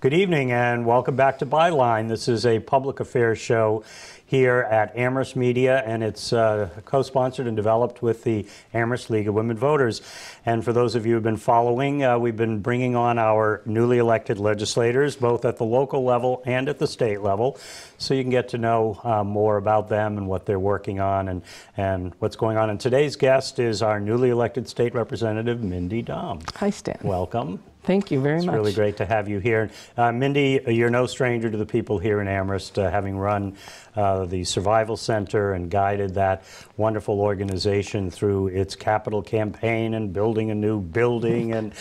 Good evening and welcome back to Byline. This is a public affairs show here at Amherst Media and it's uh, co-sponsored and developed with the Amherst League of Women Voters. And for those of you who have been following, uh, we've been bringing on our newly elected legislators, both at the local level and at the state level, so you can get to know uh, more about them and what they're working on and, and what's going on. And today's guest is our newly elected state representative, Mindy Domb. Hi, Stan. Welcome. Thank you very It's much. It's really great to have you here. Uh, Mindy, you're no stranger to the people here in Amherst, uh, having run uh, the Survival Center and guided that wonderful organization through its capital campaign and building a new building and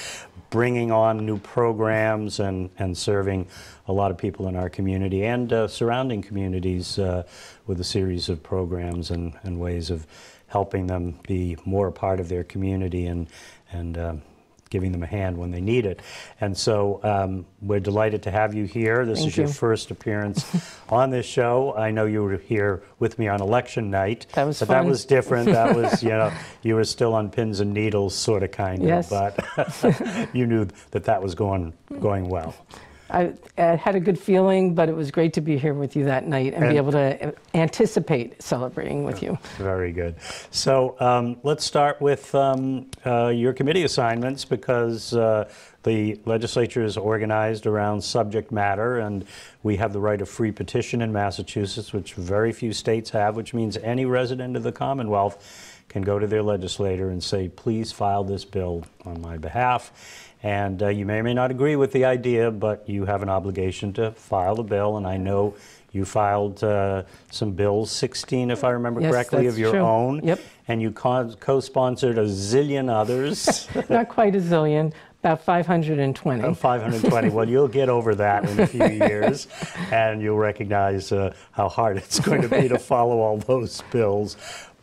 bringing on new programs and, and serving a lot of people in our community and uh, surrounding communities uh, with a series of programs and, and ways of helping them be more a part of their community and, and um, giving them a hand when they need it. And so um, we're delighted to have you here. This Thank is your first appearance on this show. I know you were here with me on election night. That was But that was different. That was, you know, you were still on pins and needles, sort of, kind of. Yes. But you knew that that was going going well. I, I had a good feeling, but it was great to be here with you that night and, And- be able to anticipate celebrating with you. Very good. So um, let's start with um, uh, your committee assignments because uh, the legislature is organized around subject matter, and we have the right of free petition in Massachusetts, which very few states have, which means any resident of the Commonwealth can go to their legislator and say, please file this bill on my behalf. And uh, you may or may not agree with the idea, but you have an obligation to file the bill. And I know you filed uh, some bills, 16, if I remember Yes, correctly, of your true. own. Yep. And you co- co-sponsored a zillion others. Not quite a zillion, about 520. Uh, 520. well, you'll get over that in a few years, and you'll recognize uh, how hard it's going to be to follow all those bills.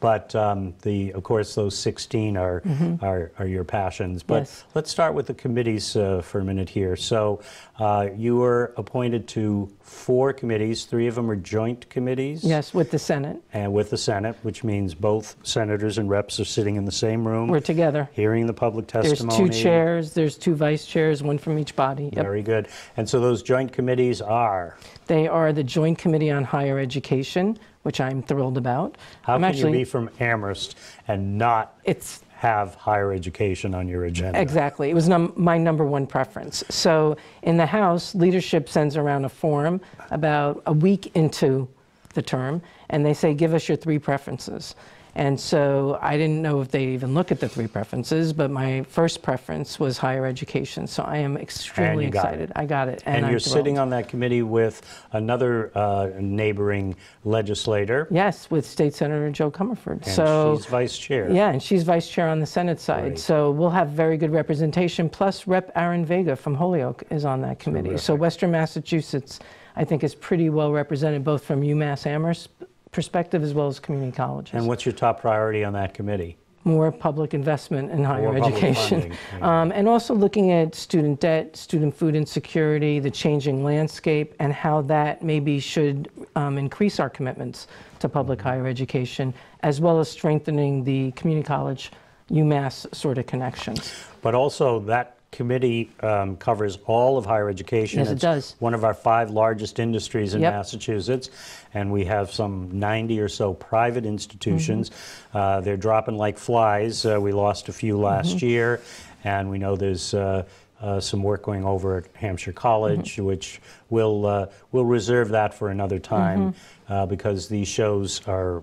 But um, the, of course, those 16 are, are, are your passions. But. Yes. let's start with the committees uh, for a minute here. So uh, you were appointed to four committees. Three of them are joint committees. Yes, with the Senate. And with the Senate, which means both senators and reps are sitting in the same room, We're together. hearing the public testimony. There's two chairs, there's two vice chairs, one from each body. Yep. Very good. And so those joint committees are. They are the Joint Committee on Higher Education, which I'm thrilled about. How I'm can actually, you be from Amherst and not It's have higher education on your agenda? Exactly. It was num- my number one preference. So in the House, leadership sends around a form about a week into the term, and they say, give us your three preferences. And so I didn't know if they even look at the three preferences, but my first preference was higher education. So I am extremely excited. it. I got it. And, I'm you're thrilled. sitting on that committee with another uh, neighboring legislator. Yes, with State Senator Jo Comerford. And so she's vice chair. Yeah, and she's vice chair on the Senate side. So we'll have very good representation. Plus, Rep. Aaron Vega from Holyoke is on that committee. So Western Massachusetts, I think, is pretty well represented both from UMass Amherst perspective as well as community colleges. And what's your top priority on that committee? More public investment in higher More education. funding. Um, and also looking at student debt, student food insecurity, the changing landscape, and how that maybe should um, increase our commitments to public Mm-hmm. higher education, as well as strengthening the community college UMass sort of connections. But also, that committee um, covers all of higher education. Yes, it It's does. One of our five largest industries in Yep. Massachusetts, and we have some 90 or so private institutions. Mm-hmm. Uh, they're dropping like flies. Uh, we lost a few last Mm-hmm. year, and we know there's uh, uh, some work going over at Hampshire College, Mm-hmm. which we'll uh, we'll reserve that for another time Mm-hmm. uh, because these shows are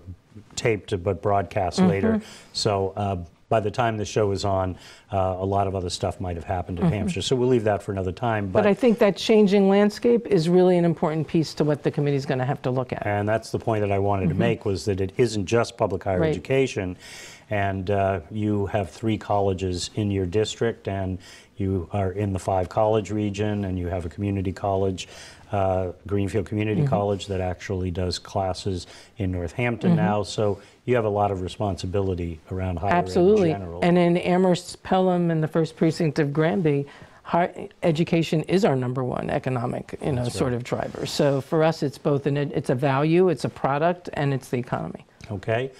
taped but broadcast Mm-hmm. later. So. By the time the show is on, uh, a lot of other stuff might have happened in Hampshire. So we'll leave that for another time. Mm-hmm. But I think that changing landscape is really an important piece to what the committee is going to have to look at. And that's the point that I wanted to make was that it isn't just public higher Mm-hmm. Right. education. And uh, you have three colleges in your district, and you are in the five college region, and you have a community college, uh, Greenfield Community Mm-hmm. College, that actually does classes in Northampton now. So you have a lot of responsibility around higher ed in Absolutely. general. And in Amherst, Pelham, and the first precinct of Granby, High, education is our number one economic, you know, sort of driver. So for us, it's both an it's a value, it's a product, and it's the economy. Okay.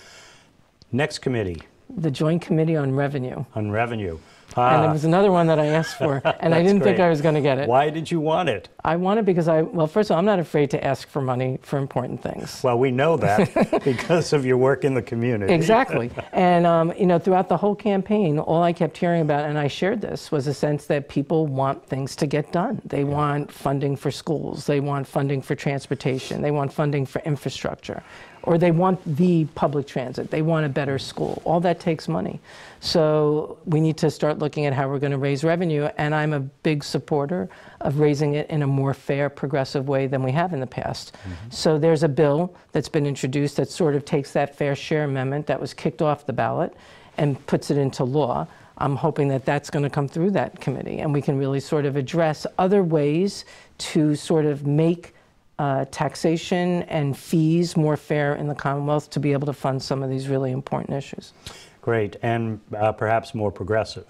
Next committee The Joint Committee on Revenue, on revenue. And it Ah, was another one that I asked for, and I didn't think. I was going to get it. Why did you want it? I want it because I well, first of all, I'm not afraid to ask for money for important things. Well, we know that because of your work in the community. Exactly. And, um, you know, throughout the whole campaign, all I kept hearing about, and I shared this, was a sense that people want things to get done. They want funding for schools, they want funding for transportation, they want funding for infrastructure, or they want the public transit, they want a better school. All that takes money. So we need to start looking at how we're going to raise revenue, and I'm a big supporter of raising it in a more fair, progressive way than we have in the past. Mm-hmm. So there's a bill that's been introduced that sort of takes that fair share amendment that was kicked off the ballot and puts it into law. I'm hoping that that's going to come through that committee, and we can really sort of address other ways to sort of make uh, taxation and fees more fair in the Commonwealth to be able to fund some of these really important issues. Great, and uh, perhaps more progressive.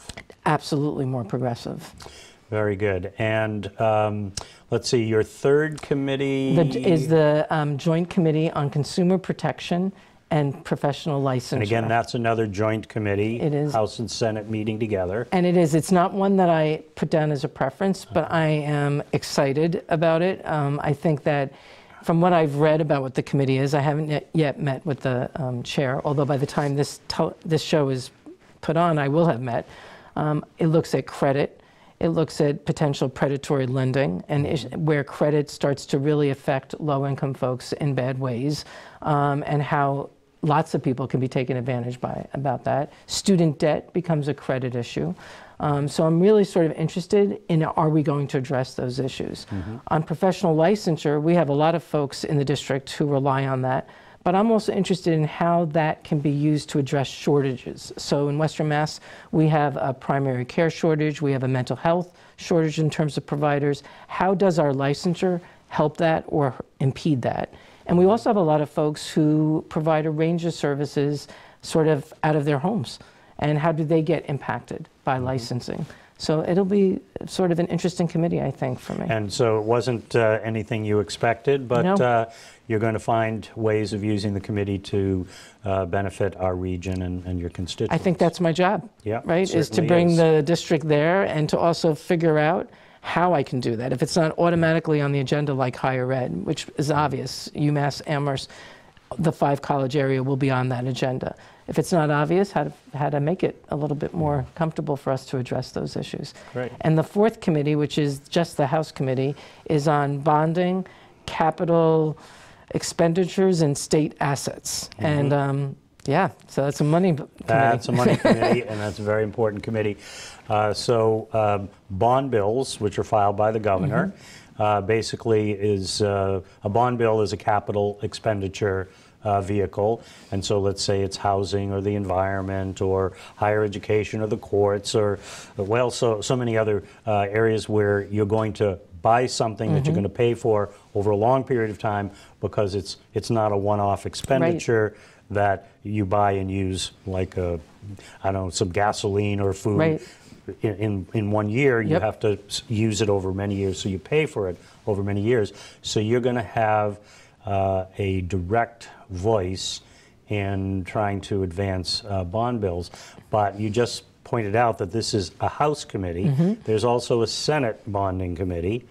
Absolutely more progressive. Very good. And um, let's see, your third committee The, is the um, Joint Committee on Consumer Protection and Professional Licensure. And again, that's another joint committee. It is. House and Senate meeting together. And it is. It's not one that I put down as a preference, but I am excited about it. Um, I think that from what I've read about what the committee is, I haven't yet, yet met with the um, chair, although by the time this, this show is put on, I will have met. Um, it looks at credit. It looks at potential predatory lending and is- where credit starts to really affect low income folks in bad ways, um, and how lots of people can be taken advantage by about that. Student debt becomes a credit issue. Um, so I'm really sort of interested in are we going to address those issues? On professional licensure, we have a lot of folks in the district who rely on that. But I'm also interested in how that can be used to address shortages. So in Western Mass, we have a primary care shortage, we have a mental health shortage in terms of providers. How does our licensure help that or impede that? And we also have a lot of folks who provide a range of services sort of out of their homes. And how do they get impacted by licensing? So it'll be sort of an interesting committee, I think, for me. And so it wasn't uh, anything you expected, but No. uh, you're going to find ways of using the committee to uh, benefit our region and, and your constituents. I think that's my job, Yeah, right? Is to bring is. the district there and to also figure out how I can do that. If it's not automatically on the agenda like higher ed, which is obvious, UMass, Amherst, the five college area will be on that agenda. If it's not obvious, how to, how to make it a little bit more comfortable for us to address those issues. Great. And the fourth committee, which is just the House committee, is on bonding, capital expenditures, and state assets. And um, yeah, so that's a money committee. That's a money committee, and that's a very important committee. Uh, So um, bond bills, which are filed by the governor, Mm-hmm. uh, basically is, uh, a bond bill is a capital expenditure uh, vehicle. And so let's say it's housing or the environment or higher education or the courts or, well, so, so many other uh, areas where you're going to buy something that Mm-hmm. you're going to pay for over a long period of time because it's, it's not a one-off expenditure that you buy and use like a, I don't know, some gasoline or food. Right. In, in, in one year, you Yep. have to use it over many years, so you pay for it over many years. So you're going to have uh, a direct voice in trying to advance uh, bond bills. But you just pointed out that this is a House committee. Mm-hmm. There's also a Senate bonding committee.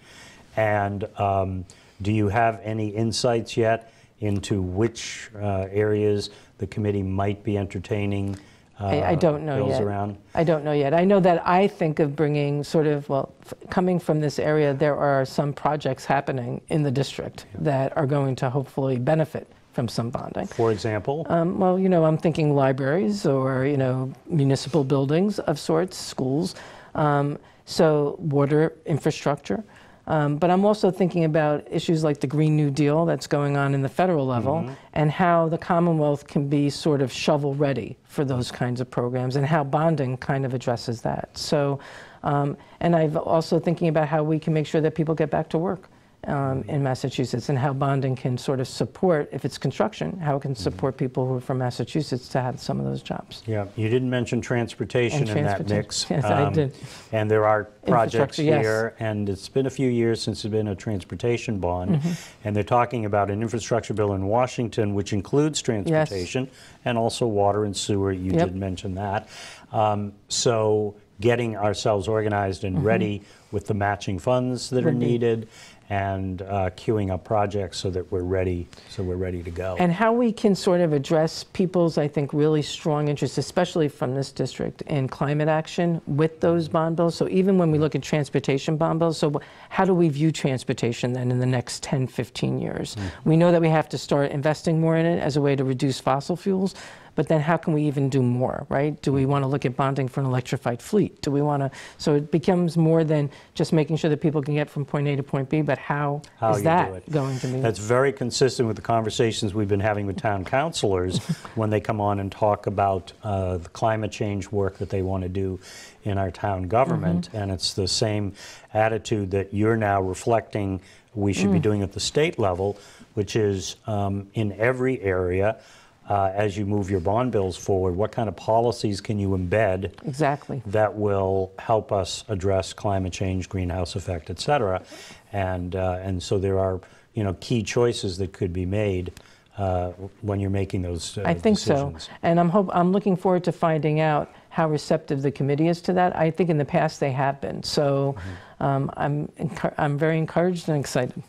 And um, do you have any insights yet into which uh, areas the committee might be entertaining uh, I, I don't know yet. around? I don't know yet. I know that I think of bringing sort of, well, f- coming from this area, there are some projects happening in the district that are going to hopefully benefit from some bonding. For example? Um, well, you know, I'm thinking libraries or, you know, municipal buildings of sorts, schools. Um, so water infrastructure. Um, but I'm also thinking about issues like the Green New Deal that's going on in the federal level and how the Commonwealth can be sort of shovel ready for those kinds of programs and how bonding kind of addresses that. So, um, and I've also thinking about how we can make sure that people get back to work um, in Massachusetts and how bonding can sort of support, if it's construction, how it can support people who are from Massachusetts to have some of those jobs. Yeah, you didn't mention transportation And in that transportation. mix. Yes, I Um, did. And there are projects Infrastructure, yes. here, and it's been a few years since there's been a transportation bond. Mm-hmm. And they're talking about an infrastructure bill in Washington, which includes transportation and also water and sewer. You Yep. did mention that. Um, So getting ourselves organized and ready with the matching funds that are Mm-hmm. Needed and uh, queuing up projects so that we're ready, so we're ready to go. And how we can sort of address people's, I think, really strong interests, especially from this district, in climate action with those mm-hmm. bond bills. So even when we mm-hmm. look at transportation bond bills, so how do we view transportation then in the next 10, 15 years? Mm-hmm. We know that we have to start investing more in it as a way to reduce fossil fuels, but then how can we even do more, right? Do we want to look at bonding for an electrified fleet? Do we want to, so it becomes more than just making sure that people can get from point A to point B, but how how is that going to be? That's very consistent with the conversations we've been having with town councilors when they come on and talk about uh, the climate change work that they want to do in our town government. Mm-hmm. And it's the same attitude that you're now reflecting we should be Mm. doing at the state level, which is um, in every area. Uh, as you move your bond bills forward, what kind of policies can you embed Exactly. that will help us address climate change, greenhouse effect, et cetera. And, uh, and so there are, you know, key choices that could be made uh, when you're making those uh, I think decisions. so. And I'm hope, I'm looking forward to finding out how receptive the committee is to that. I think in the past they have been. So Mm-hmm. Um, I'm, I'm very encouraged and excited.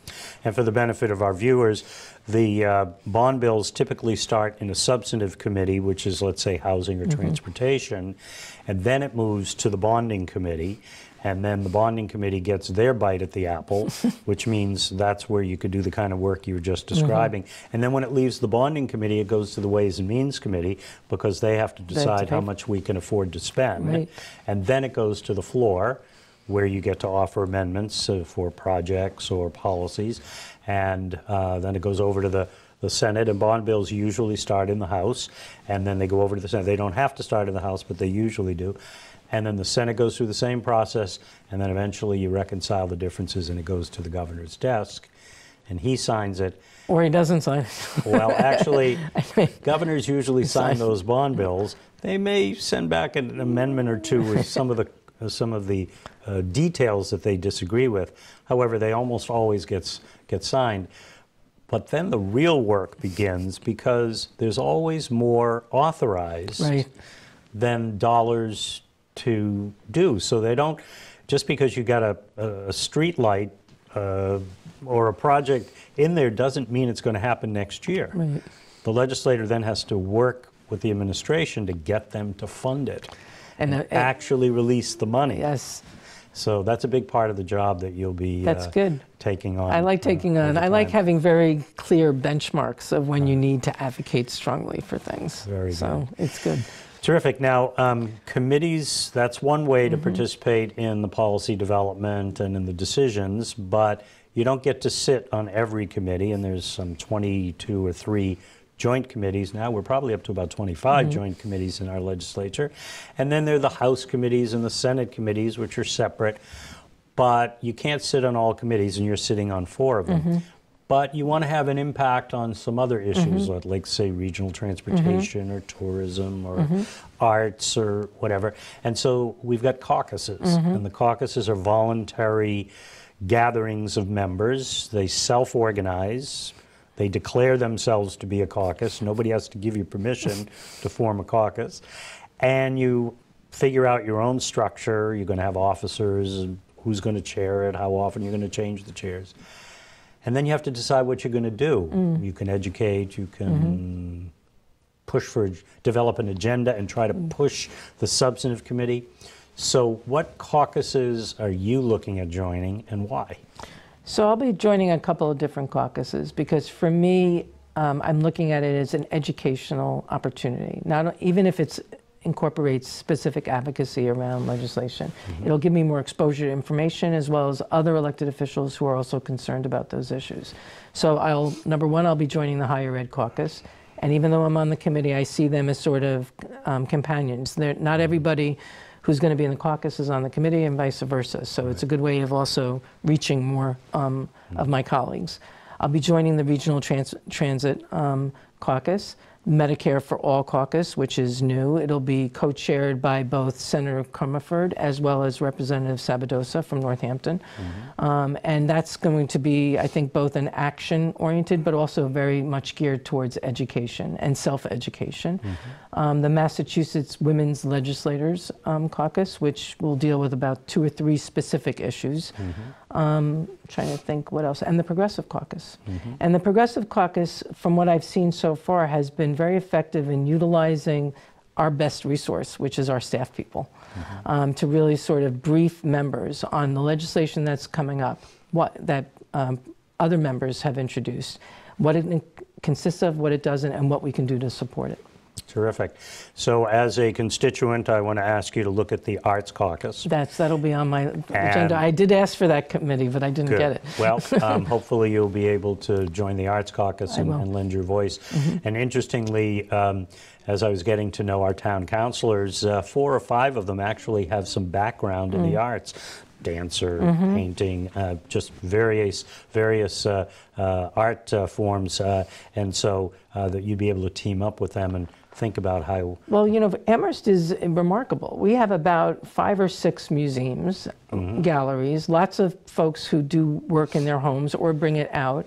And for the benefit of our viewers, the uh, bond bills typically start in a substantive committee, which is, let's say, housing or transportation, and then it moves to the bonding committee, and then the bonding committee gets their bite at the apple, which means that's where you could do the kind of work you were just describing. And then when it leaves the bonding committee, it goes to the Ways and Means Committee because they have to have to decide how much we can afford to spend. Right. And then it goes to the floor, where you get to offer amendments uh, for projects or policies. And uh, then it goes over to the, the Senate, and bond bills usually start in the House, and then they go over to the Senate. They don't have to start in the House, but they usually do. And then the Senate goes through the same process, and then eventually you reconcile the differences, and it goes to the governor's desk, and he signs it. Or he doesn't sign. It. well, actually, governors usually sign those bond bills. They may send back an amendment or two with some of the some of the uh, details that they disagree with. However, they almost always gets get signed. But then the real work begins because there's always more authorized Right. than dollars to do. So they don't, just because you got a, a, street light uh, or a project in there doesn't mean it's going to happen next year. Right. The legislator then has to work with the administration to get them to fund it, And, uh, actually release the money. yes, So that's a big part of the job that you'll be That's uh, good. taking on. I like uh, taking on, I like having very clear benchmarks of when you need to advocate strongly for things. Very So it's good. Terrific. Now, um, committees, that's one way to participate in the policy development and in the decisions, but you don't get to sit on every committee, and there's some 22 or 3 joint committees now. We're probably up to about 25 Mm-hmm. joint committees in our legislature. And then there are the House committees and the Senate committees, which are separate, but you can't sit on all committees, and you're sitting on four of them. Mm-hmm. But you want to have an impact on some other issues, like, like, say, regional transportation or tourism or arts or whatever. And so we've got caucuses, and the caucuses are voluntary gatherings of members. They self organize, they declare themselves to be a caucus. Nobody has to give you permission to form a caucus. And you figure out your own structure. You're going to have officers, who's going to chair it, how often you're going to change the chairs. And then you have to decide what you're going to do. Mm. You can educate, you can mm-hmm. push for, develop an agenda and try to mm. push the substantive committee. So, what caucuses are you looking at joining and why? So I'll be joining a couple of different caucuses because for me, um, I'm looking at it as an educational opportunity. Not even if it incorporates specific advocacy around legislation, it'll give me more exposure to information as well as other elected officials who are also concerned about those issues. So I'll number one, I'll be joining the higher ed caucus. And even though I'm on the committee, I see them as sort of um, companions. They're, not everybody who's going to be in the caucuses on the committee and vice versa. So it's a good way of also reaching more um, of my colleagues. I'll be joining the Regional Trans- Transit um, Caucus, Medicare for All Caucus, which is new. It'll be co-chaired by both Senator Comerford as well as Representative Sabadosa from Northampton. Um, and that's going to be, I think, both an action-oriented, but also very much geared towards education and self-education. Um, the Massachusetts Women's Legislators um, Caucus, which will deal with about two or three specific issues. Um, trying to think what else, and the Progressive Caucus. And the Progressive Caucus, from what I've seen so far, has been very effective in utilizing our best resource, which is our staff people, um, to really sort of brief members on the legislation that's coming up, what that um, other members have introduced, what it consists of, what it doesn't, and what we can do to support it. Terrific. So as a constituent, I want to ask you to look at the Arts Caucus. That's that'll be on my And- agenda. I did ask for that committee, but I didn't Good. get it. Well, um, hopefully you'll be able to join the Arts Caucus and. And lend your voice. And interestingly, um, as I was getting to know our town councilors, uh, four or five of them actually have some background in Mm. the arts. Dancer, Mm-hmm. painting, uh, just various various uh, uh, art uh, forms, uh, and so uh, that you'd be able to team up with them and think about how Well, you know, Amherst is remarkable. We have about five or six museums, mm-hmm. galleries, lots of folks who do work in their homes or bring it out.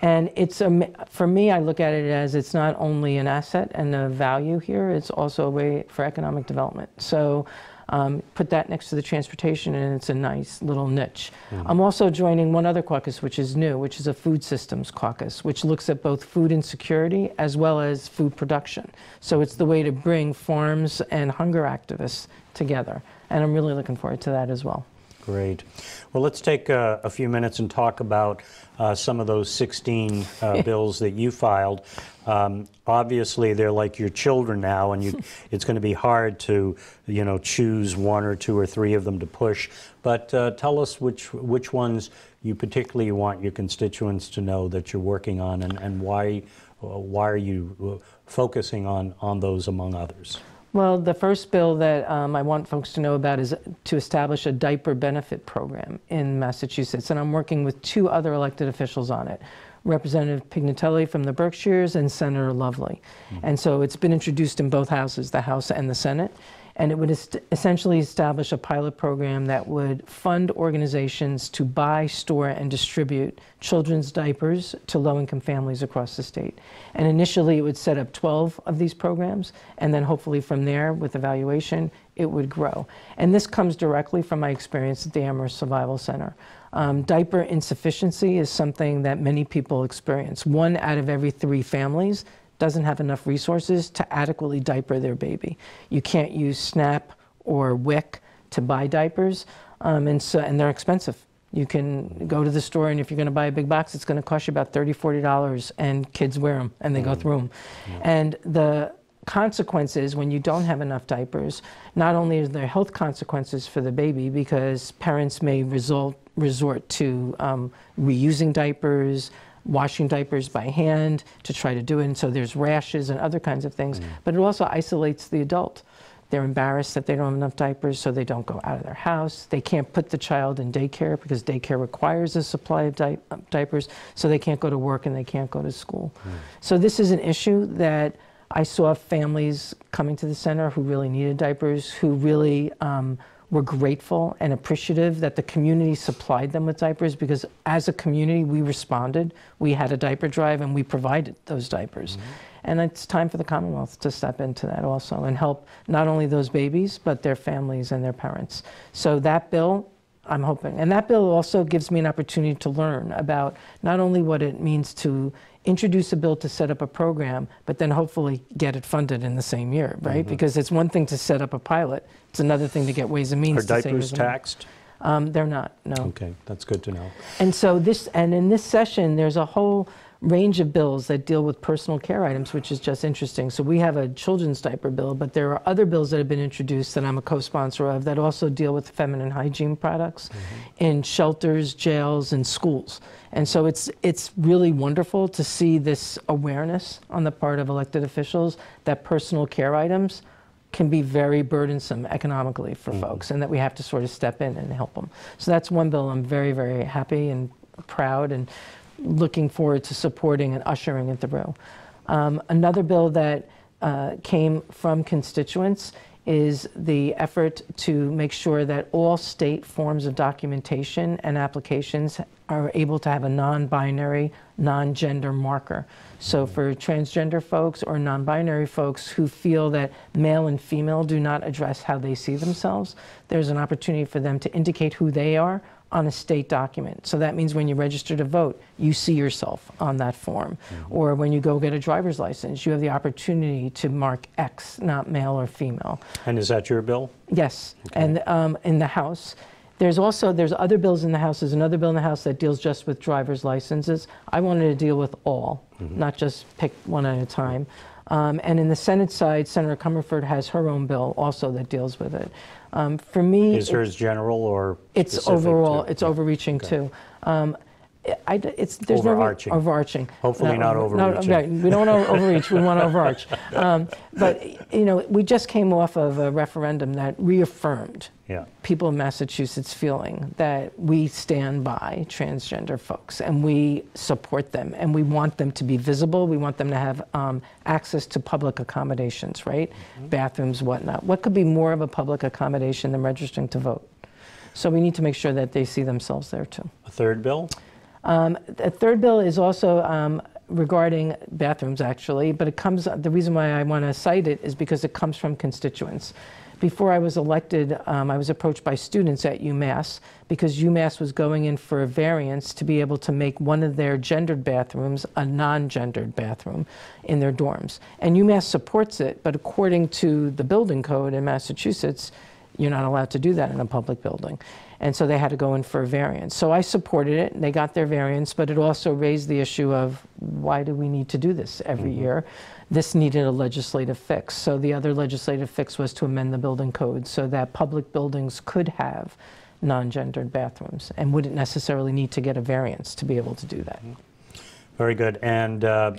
And it's a, for me, I look at it as it's not only an asset and a value here, it's also a way for economic development. So um, put that next to the transportation, and it's a nice little niche. I'm also joining one other caucus, which is new, which is a food systems caucus, which looks at both food insecurity as well as food production. So it's the way to bring farms and hunger activists together. And I'm really looking forward to that as well. Great. Well, let's take uh, a few minutes and talk about uh, some of those 16 uh, bills that you filed. Um, obviously, they're like your children now, and you, it's going to be hard to, you know, choose one or two or three of them to push. But uh, tell us which which ones you particularly want your constituents to know that you're working on, and, and why why are you uh, focusing on on those among others? Well, the first bill that um, I want folks to know about is to establish a diaper benefit program in Massachusetts. And I'm working with two other elected officials on it Representative Pignatelli from the Berkshires and Senator Lovely. And so it's been introduced in both houses, the House and the Senate. And it would essentially establish a pilot program that would fund organizations to buy, store, and distribute children's diapers to low income families across the state. And initially, it would set up 12 of these programs, and then hopefully from there, with evaluation, it would grow. And this comes directly from my experience at the Amherst Survival Center. Um, diaper insufficiency is something that many people experience. One out of every three families doesn't have enough resources to adequately diaper their baby. You can't use SNAP or WIC to buy diapers, um, and, so, and they're expensive. You can go to the store, and if you're going to buy a big box, it's going to cost you about $30, $40, and kids wear them and they go through them. And the consequences when you don't have enough diapers, not only are there health consequences for the baby because parents may result, resort to um, reusing diapers, washing diapers by hand to try to do it, and so there's rashes and other kinds of things, but it also isolates the adult. They're embarrassed that they don't have enough diapers, so they don't go out of their house. They can't put the child in daycare because daycare requires a supply of di- diapers, so they can't go to work and they can't go to school. So, this is an issue that I saw families coming to the center who really needed diapers, who really um, were grateful and appreciative that the community supplied them with diapers because as a community we responded. We had a diaper drive and we provided those diapers. Mm-hmm. And it's time for the Commonwealth to step into that also and help not only those babies, but their families and their parents. So that bill, I'm hoping, and that bill also gives me an opportunity to learn about not only what it means to introduce a bill to set up a program, but then hopefully get it funded in the same year, right? Because it's one thing to set up a pilot, it's another thing to get ways and means Are to say diapers here's the money. taxed? Um, they're not, no. Okay, that's good to know. And so this, and in this session, there's a whole range of bills that deal with personal care items, which is just interesting. So we have a children's diaper bill, but there are other bills that have been introduced that I'm a co-sponsor of that also deal with feminine hygiene products mm-hmm. in shelters, jails, and schools. And so it's it's really wonderful to see this awareness on the part of elected officials that personal care items can be very burdensome economically for mm-hmm. folks, and that we have to sort of step in and help them. So that's one bill I'm very, very happy and proud and looking forward to supporting and ushering it through. Um, another bill that uh, came from constituents is the effort to make sure that all state forms of documentation and applications are able to have a non-binary, non-gender marker. So for transgender folks or non-binary folks who feel that male and female do not address how they see themselves, there's an opportunity for them to indicate who they are on a state document. So that means when you register to vote, you see yourself on that form. Or when you go get a driver's license, you have the opportunity to mark X, not male or female. And is that your bill? Yes, and um, in the House. There's also, there's other bills in the House, there's another bill in the House that deals just with driver's licenses. I wanted to deal with all, not just pick one at a time. Um, And in the Senate side, Senator Comerford has her own bill also that deals with it. Um, For me. Is hers general or It's specific to- overall, it's overreaching too. Um, I, it's, there's no. Overarching. Overarching. Hopefully not no, overreaching. right, We don't want to overreach, we want to overarch. Um, But, you know, we just came off of a referendum that reaffirmed Yeah. people in Massachusetts feeling that we stand by transgender folks and we support them and we want them to be visible. We want them to have um, access to public accommodations, right? Bathrooms, whatnot. What could be more of a public accommodation than registering to vote? So we need to make sure that they see themselves there too. A third bill? The third bill is also um, regarding bathrooms, actually, but it comes, the reason why I want to cite it is because it comes from constituents. Before I was elected, um, I was approached by students at UMass because UMass was going in for a variance to be able to make one of their gendered bathrooms a non-gendered bathroom in their dorms. And UMass supports it, but according to the building code in Massachusetts, you're not allowed to do that in a public building. And so they had to go in for a variance. So I supported it, and they got their variance, but it also raised the issue of why do we need to do this every year? This needed a legislative fix. So the other legislative fix was to amend the building code so that public buildings could have non-gendered bathrooms and wouldn't necessarily need to get a variance to be able to do that. Very good. And uh,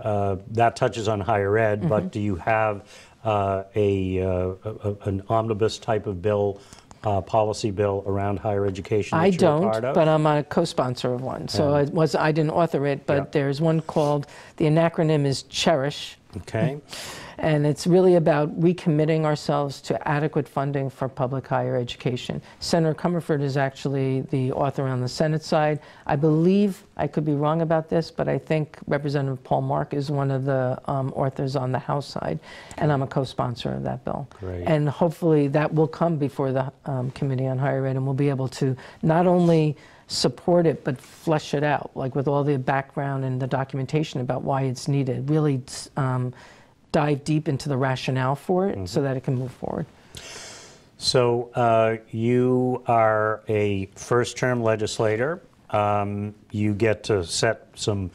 uh, that touches on higher ed, Mm-hmm. but do you have uh, a, uh, a- an omnibus type of bill, uh, policy bill around higher education I that a don't, of? but I'm a co-sponsor of one. So it was, I didn't author it, Yeah. but there's one called, the acronym is CHERISH, Okay, And it's really about recommitting ourselves to adequate funding for public higher education. Senator Comerford is actually the author on the Senate side. I believe, I could be wrong about this, but I think Representative Paul Mark is one of the um, authors on the House side, and I'm a co-sponsor of that bill. Great. And hopefully that will come before the um, Committee on Higher Ed, and we'll be able to not only support it, but flesh it out, like with all the background and the documentation about why it's needed. Really um, dive deep into the rationale for it so that it can move forward. so uh, you are a first-term legislator. Um, You get to set some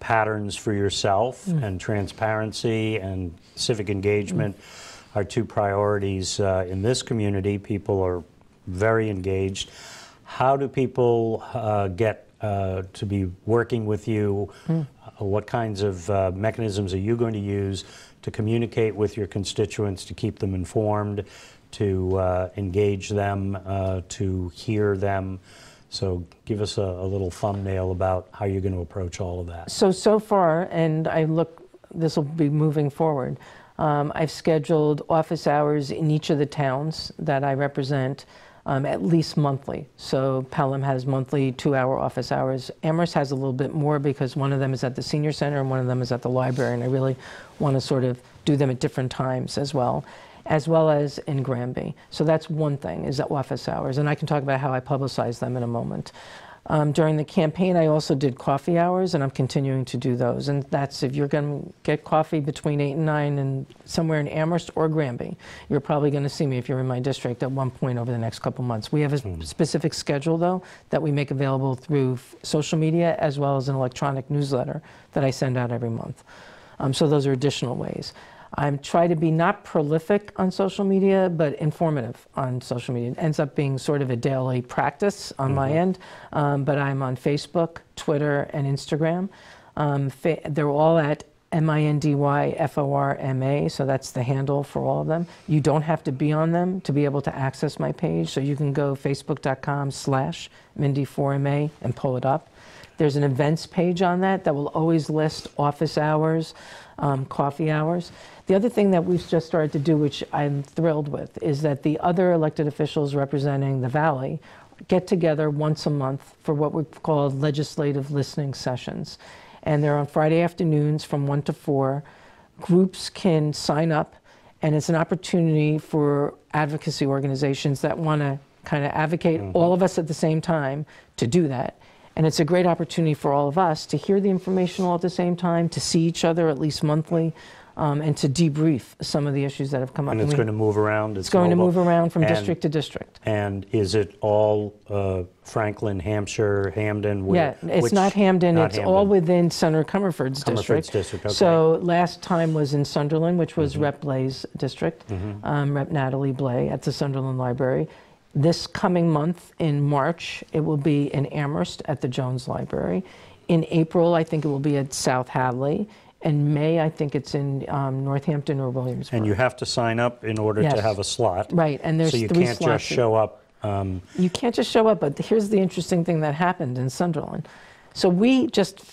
patterns for yourself, and transparency and civic engagement are two priorities uh, in this community. People are very engaged. How do people uh, get uh, to be working with you? Uh, What kinds of uh, mechanisms are you going to use to communicate with your constituents, to keep them informed, to uh, engage them, uh, to hear them? So give us a, a little thumbnail about how you're going to approach all of that. So, so far, and I look, this will be moving forward, um, I've scheduled office hours in each of the towns that I represent um, at least monthly. So Pelham has monthly two-hour office hours. Amherst has a little bit more because one of them is at the senior center and one of them is at the library, and I really want to sort of do them at different times as well as well as in Granby. So that's one thing, is that office hours, and I can talk about how I publicize them in a moment. Um, during the campaign, I also did coffee hours, and I'm continuing to do those. And that's if you're going to get coffee between 8 and 9 and somewhere in Amherst or Granby, you're probably going to see me if you're in my district at one point over the next couple months. We have a specific schedule, though, that we make available through f- social media as well as an electronic newsletter that I send out every month. Um, so those are additional ways. I'm trying to be not prolific on social media, but informative on social media. It ends up being sort of a daily practice on my end, um, but I'm on Facebook, Twitter, and Instagram. Um, fa- they're all at M I N D Y F O R M A, so that's the handle for all of them. You don't have to be on them to be able to access my page, so you can go facebook.com slash Mindy4MA and pull it up. There's an events page on that that will always list office hours, um, coffee hours. The other thing that we've just started to do, which I'm thrilled with, is that the other elected officials representing the Valley get together once a month for what we call legislative listening sessions. And they're on Friday afternoons from 1 to 4. Groups can sign up, and it's an opportunity for advocacy organizations that want to kind of advocate all of us at the same time to do that. And it's a great opportunity for all of us to hear the information all at the same time, to see each other at least monthly, um, and to debrief some of the issues that have come up. And it's we- going to move around? it's going to move around from And- district to district. And is it all uh, Franklin, Hampshire, Hampden? Where- Yeah, it's which- not Hampden, not it's all within Senator Comerford's Comerford's district. district, okay. So last time was in Sunderland, which was Rep. Blais's district, um, Rep. Natalie Blais at the Sunderland Library. This coming month, in March, it will be in Amherst at the Jones Library. In April, I think it will be at South Hadley. In May, I think it's in um, Northampton or Williamsburg. And you have to sign up in order to have a slot. Right, and there's So you three can't slots. just show up. um, You can't just show up, but here's the interesting thing that happened in Sunderland. So we just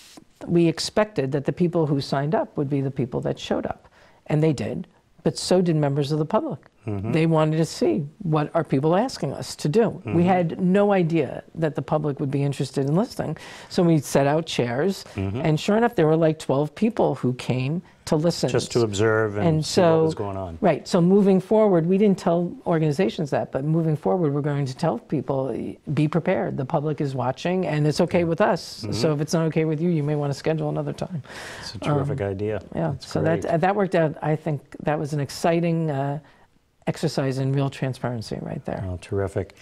we expected that the people who signed up would be the people that showed up, and they did. But so did members of the public. They wanted to see what are people asking us to do. We had no idea that the public would be interested in listening. So we set out chairs, and sure enough, there were like 12 people who came to listen. Just to observe and And see what so, was going on. Right. So moving forward, we didn't tell organizations that, but moving forward, we're going to tell people be prepared. The public is watching, and it's okay with us. Mm-hmm. So if it's not okay with you, you may want to schedule another time. It's a terrific idea. Um, Yeah. That's so great. that that worked out. I think that was an exciting uh, exercise in real transparency right there. Oh, terrific.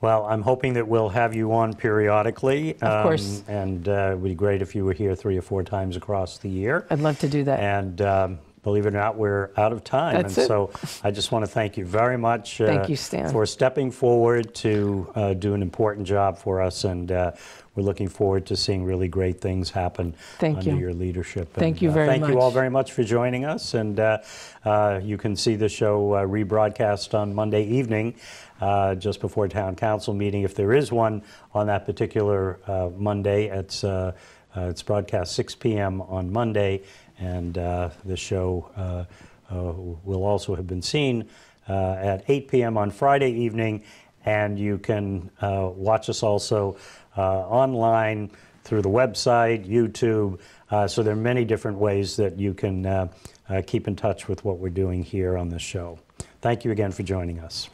Well, I'm hoping that we'll have you on periodically. Of course. um, And uh, it would be great if you were here three or four times across the year. I'd love to do that. And um, believe it or not, we're out of time. That's and it. so I just want to thank you very much uh, Thank you, Stan. for stepping forward to uh, do an important job for us. And uh, we're looking forward to seeing really great things happen Thank under you. your leadership. Thank And, you uh, very Thank you all much. very much for joining us. And uh, uh, you can see the show uh, rebroadcast on Monday evening. Uh, just before town council meeting, if there is one on that particular uh, Monday, it's uh, it's broadcast 6 p.m. on Monday, and uh, the show uh, uh, will also have been seen uh, at 8 p.m. on Friday evening, and you can uh, watch us also uh, online through the website, YouTube. Uh, so there are many different ways that you can uh, uh, keep in touch with what we're doing here on this show. Thank you again for joining us.